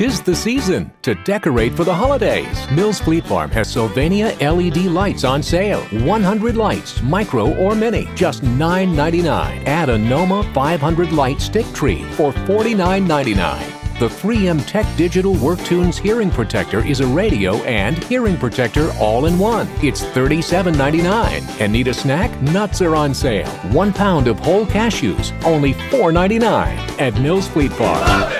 Tis the season to decorate for the holidays. Mills Fleet Farm has Sylvania LED lights on sale. 100 lights, micro or mini, just $9.99. Add a Noma 500 light stick tree for $49.99. The 3M Tekk Digital WorkTunes Hearing Protector is a radio and hearing protector all in one. It's $37.99. And need a snack? Nuts are on sale. One pound of whole cashews, only $4.99 at Mills Fleet Farm.